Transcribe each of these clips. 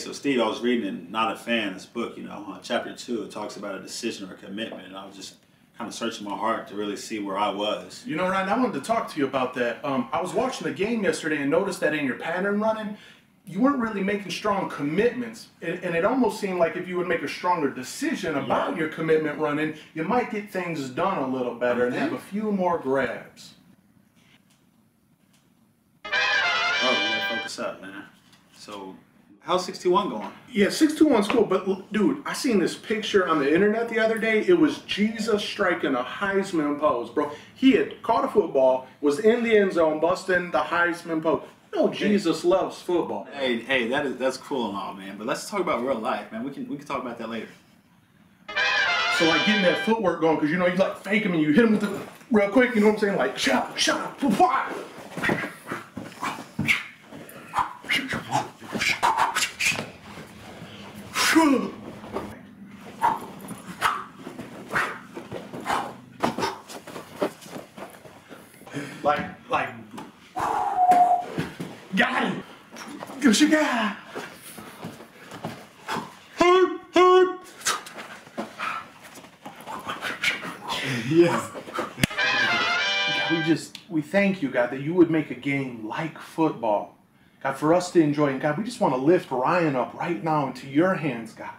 so Steve, I was reading in Not a Fan, this book, you know, chapter two, it talks about a decision or a commitment. And I was just kind of searching my heart to really see where I was. You know, Ryan, I wanted to talk to you about that. Um, I was watching the game yesterday and noticed that in your pattern running, you weren't really making strong commitments. And, and it almost seemed like if you would make a stronger decision about Yeah. your commitment running, you might get things done a little better and have a few more grabs. Oh, you gotta focus up, man. So, how's 61 going? Yeah, 621's cool, but dude, I seen this picture on the internet the other day. It was Jesus striking a Heisman pose, bro. He had caught a football, was in the end zone, busting the Heisman pose. Know, Jesus loves football. Hey, hey, that is that's cool and all, man. But let's talk about real life, man. We can we can talk about that later. So like getting that footwork going, because you know you like fake him and you hit him with it real quick. You know what I'm saying? Like shot, shot, wah. Like, like, got him. Guy. Hurt, hurt. Yes. God, we just we thank you, God, that you would make a game like football. God, for us to enjoy. And God, we just want to lift Ryan up right now into your hands, God.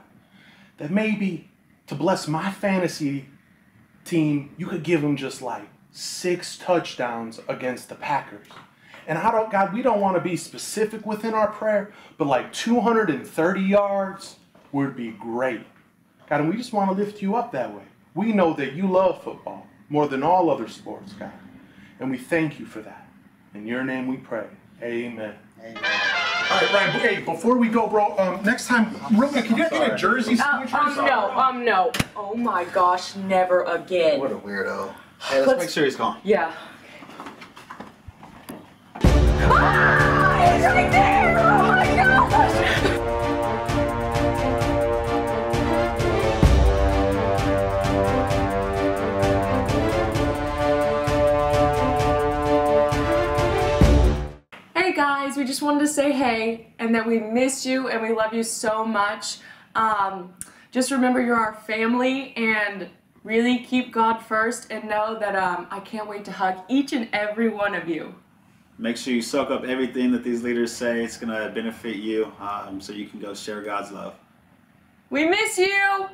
That maybe to bless my fantasy team, you could give him just like six touchdowns against the Packers. And I don't, God, we don't want to be specific within our prayer, but like 230 yards would be great. God, and we just want to lift you up that way. We know that you love football more than all other sports, God. And we thank you for that. In your name we pray. Amen. Amen. All right, Ryan, hey, before we go, bro, um, next time, real quick, can you get a jersey switchers? um, no, um, no. Oh my gosh, never again. What a weirdo. Hey, let's, Let's- make sure he's gone. Yeah. Ah, it's right there! Oh my! Hey guys, we just wanted to say hey and that we miss you and we love you so much. Um, just remember you're our family and really keep God first and know that um, I can't wait to hug each and every one of you. Make sure you soak up everything that these leaders say. It's gonna benefit you, um, so you can go share God's love. We miss you!